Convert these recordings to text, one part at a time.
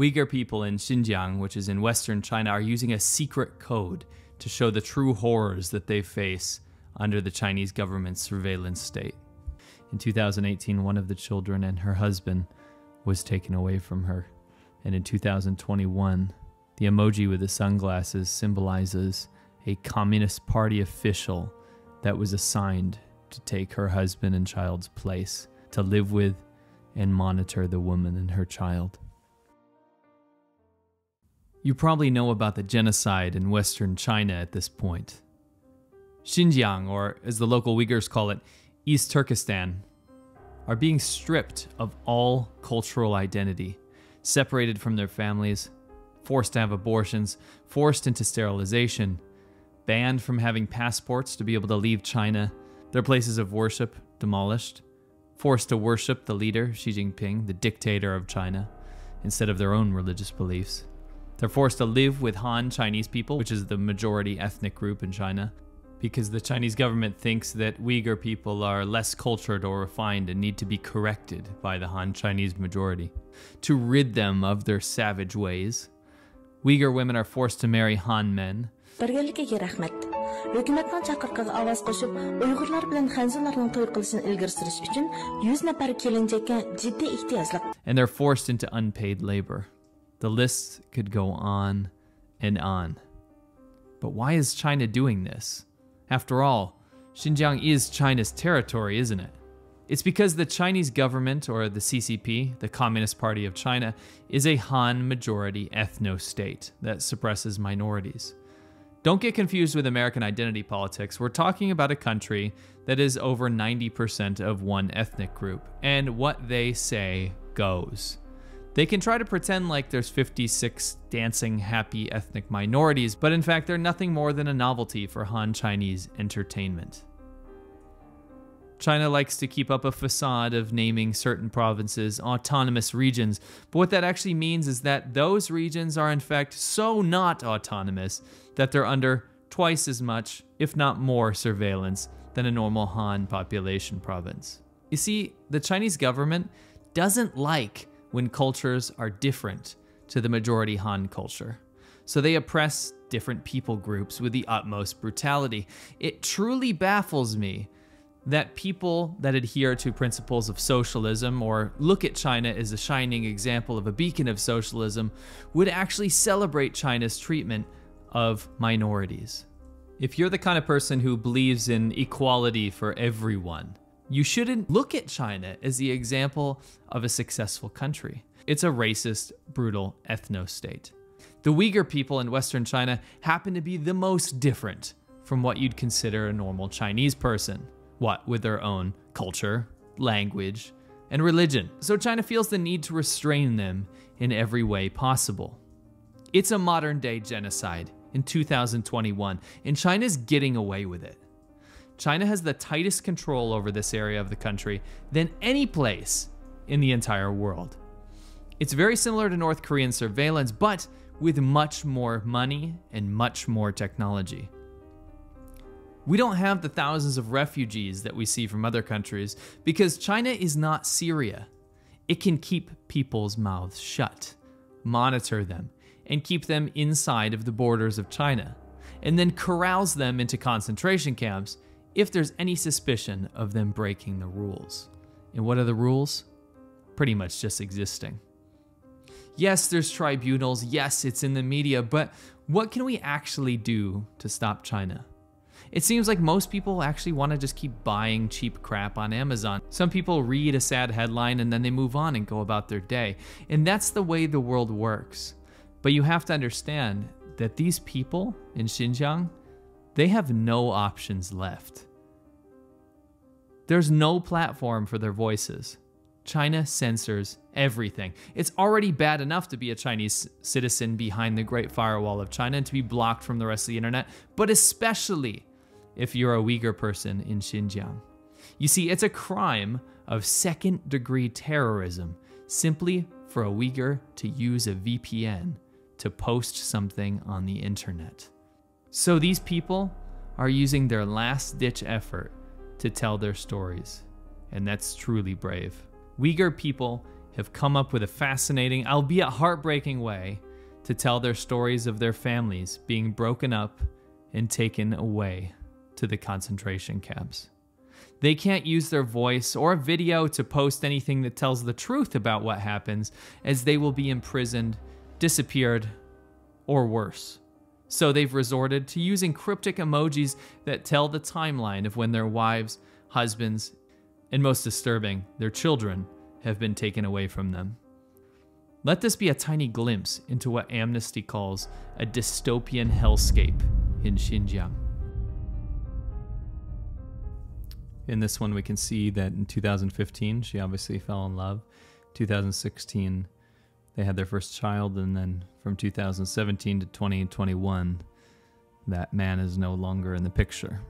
Uyghur people in Xinjiang, which is in western China, are using a secret code to show the true horrors that they face under the Chinese government's surveillance state. In 2018, one of the children and her husband was taken away from her. And in 2021, the emoji with the sunglasses symbolizes a Communist Party official that was assigned to take her husband and child's place, to live with and monitor the woman and her child. You probably know about the genocide in western China at this point. Xinjiang, or as the local Uyghurs call it, East Turkestan, are being stripped of all cultural identity, separated from their families, forced to have abortions, forced into sterilization, banned from having passports to be able to leave China, their places of worship demolished, forced to worship the leader, Xi Jinping, the dictator of China, instead of their own religious beliefs. They're forced to live with Han Chinese people, which is the majority ethnic group in China, because the Chinese government thinks that Uyghur people are less cultured or refined and need to be corrected by the Han Chinese majority. To rid them of their savage ways, Uyghur women are forced to marry Han men. Birgalikka rahmat. Hökumətнең чакыркыга аваз кушып, уйгырлар белән ханзуларның той кылышын илгәр сүриш өчен 100 нәфәр келинҗәккә җитди ихтияҗлык. And they're forced into unpaid labor. The list could go on and on. But why is China doing this? After all, Xinjiang is China's territory, isn't it? It's because the Chinese government, or the CCP, the Communist Party of China, is a Han majority ethno state that suppresses minorities. Don't get confused with American identity politics. We're talking about a country that is over 90% of one ethnic group, and what they say goes. They can try to pretend like there's 56 dancing, happy ethnic minorities, but in fact, they're nothing more than a novelty for Han Chinese entertainment. China likes to keep up a facade of naming certain provinces autonomous regions, but what that actually means is that those regions are in fact so not autonomous that they're under twice as much, if not more, surveillance than a normal Han population province. You see, the Chinese government doesn't like when cultures are different to the majority Han culture. So they oppress different people groups with the utmost brutality. It truly baffles me that people that adhere to principles of socialism or look at China as a shining example of a beacon of socialism would actually celebrate China's treatment of minorities. If you're the kind of person who believes in equality for everyone, you shouldn't look at China as the example of a successful country. It's a racist, brutal ethno state. The Uyghur people in Western China happen to be the most different from what you'd consider a normal Chinese person. What, with their own culture, language, and religion. So China feels the need to restrain them in every way possible. It's a modern day genocide in 2021, and China's getting away with it. China has the tightest control over this area of the country than any place in the entire world. It's very similar to North Korean surveillance, but with much more money and much more technology. We don't have the thousands of refugees that we see from other countries because China is not Syria. It can keep people's mouths shut, monitor them, and keep them inside of the borders of China, and then carouse them into concentration camps if there's any suspicion of them breaking the rules. And what are the rules? Pretty much just existing. Yes, there's tribunals. Yes, it's in the media. But what can we actually do to stop China? It seems like most people actually want to just keep buying cheap crap on Amazon. Some people read a sad headline and then they move on and go about their day. And that's the way the world works. But you have to understand that these people in Xinjiang, they have no options left. There's no platform for their voices. China censors everything. It's already bad enough to be a Chinese citizen behind the Great Firewall of China and to be blocked from the rest of the internet, but especially if you're a Uyghur person in Xinjiang. You see, it's a crime of second degree terrorism simply for a Uyghur to use a VPN to post something on the internet. So these people are using their last ditch effort to tell their stories, and that's truly brave. Uyghur people have come up with a fascinating, albeit heartbreaking way to tell their stories of their families being broken up and taken away to the concentration camps. They can't use their voice or video to post anything that tells the truth about what happens, as they will be imprisoned, disappeared, or worse. So they've resorted to using cryptic emojis that tell the timeline of when their wives, husbands, and most disturbing, their children have been taken away from them. Let this be a tiny glimpse into what Amnesty calls a dystopian hellscape in Xinjiang. In this one, we can see that in 2015, she obviously fell in love. 2016, they had their first child, and then from 2017 to 2021, that man is no longer in the picture.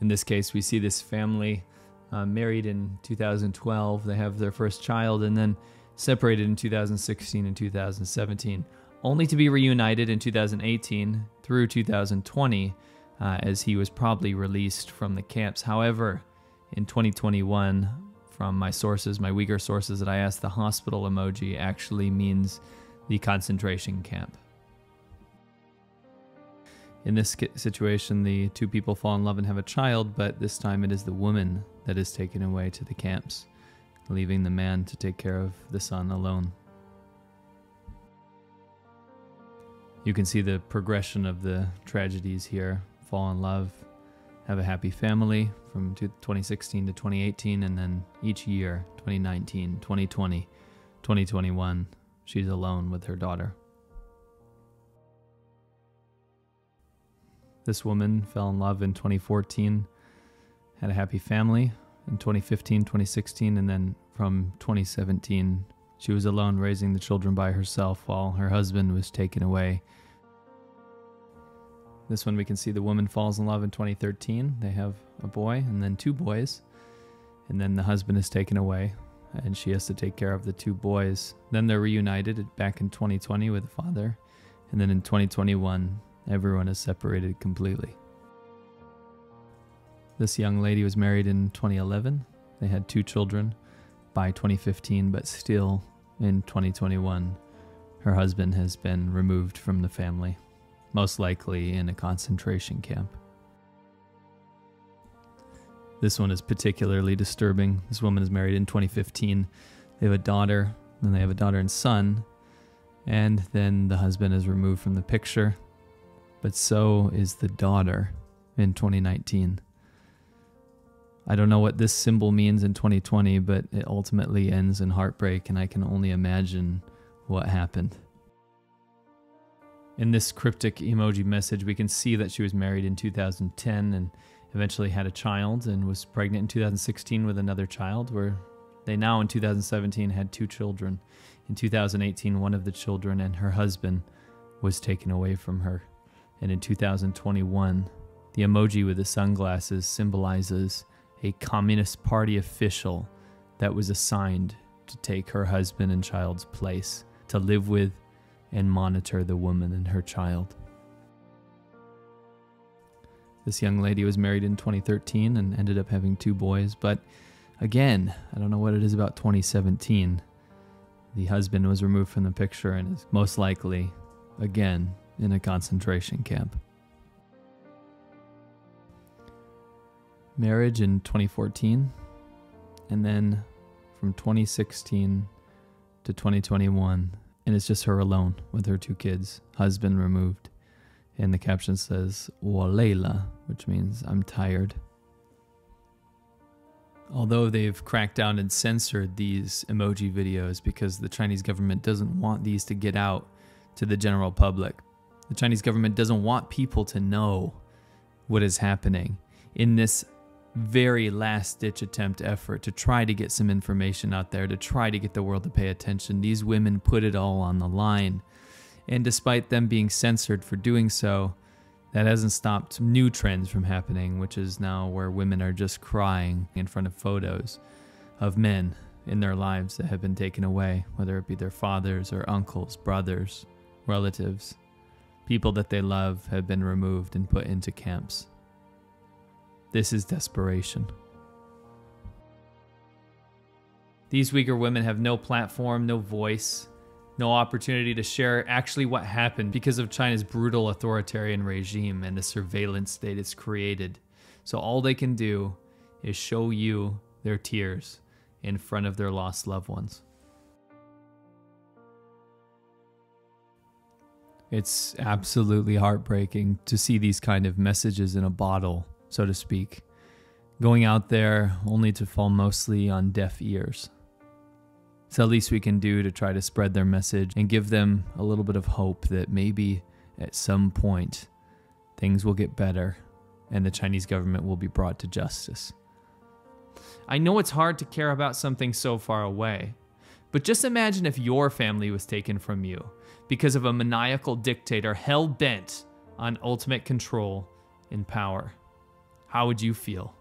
In this case, we see this family uh, married in 2012. They have their first child and then separated in 2016 and 2017, only to be reunited in 2018 through 2020 uh, as he was probably released from the camps. However, in 2021, from my sources, my Uyghur sources, that I asked, the hospital emoji actually means the concentration camp. In this situation, the two people fall in love and have a child, but this time it is the woman that is taken away to the camps, leaving the man to take care of the son alone. You can see the progression of the tragedies here fall in love, have a happy family from 2016 to 2018, and then each year 2019, 2020, 2021 she's alone with her daughter. This woman fell in love in 2014, had a happy family in 2015, 2016, and then from 2017, she was alone raising the children by herself while her husband was taken away. This one we can see the woman falls in love in 2013. They have a boy and then two boys. And then the husband is taken away and she has to take care of the two boys. Then they're reunited back in 2020 with the father. And then in 2021, Everyone is separated completely. This young lady was married in 2011. They had two children by 2015, but still in 2021, her husband has been removed from the family, most likely in a concentration camp. This one is particularly disturbing. This woman is married in 2015. They have a daughter, then they have a daughter and son, and then the husband is removed from the picture but so is the daughter in 2019. I don't know what this symbol means in 2020, but it ultimately ends in heartbreak, and I can only imagine what happened. In this cryptic emoji message, we can see that she was married in 2010 and eventually had a child and was pregnant in 2016 with another child, where they now in 2017 had two children. In 2018, one of the children and her husband was taken away from her. And in 2021, the emoji with the sunglasses symbolizes a Communist Party official that was assigned to take her husband and child's place, to live with and monitor the woman and her child. This young lady was married in 2013 and ended up having two boys, but again, I don't know what it is about 2017. The husband was removed from the picture and is most likely, again, in a concentration camp. Marriage in 2014, and then from 2016 to 2021, and it's just her alone with her two kids, husband removed. And the caption says, Walela, which means I'm tired. Although they've cracked down and censored these emoji videos because the Chinese government doesn't want these to get out to the general public, the Chinese government doesn't want people to know what is happening in this very last ditch attempt effort to try to get some information out there, to try to get the world to pay attention. These women put it all on the line. And despite them being censored for doing so, that hasn't stopped new trends from happening, which is now where women are just crying in front of photos of men in their lives that have been taken away, whether it be their fathers or uncles, brothers, relatives. People that they love have been removed and put into camps. This is desperation. These Uyghur women have no platform, no voice, no opportunity to share actually what happened because of China's brutal authoritarian regime and the surveillance state it's created. So all they can do is show you their tears in front of their lost loved ones. It's absolutely heartbreaking to see these kind of messages in a bottle, so to speak, going out there only to fall mostly on deaf ears. It's the least we can do to try to spread their message and give them a little bit of hope that maybe at some point things will get better and the Chinese government will be brought to justice. I know it's hard to care about something so far away, but just imagine if your family was taken from you because of a maniacal dictator hell bent on ultimate control and power. How would you feel?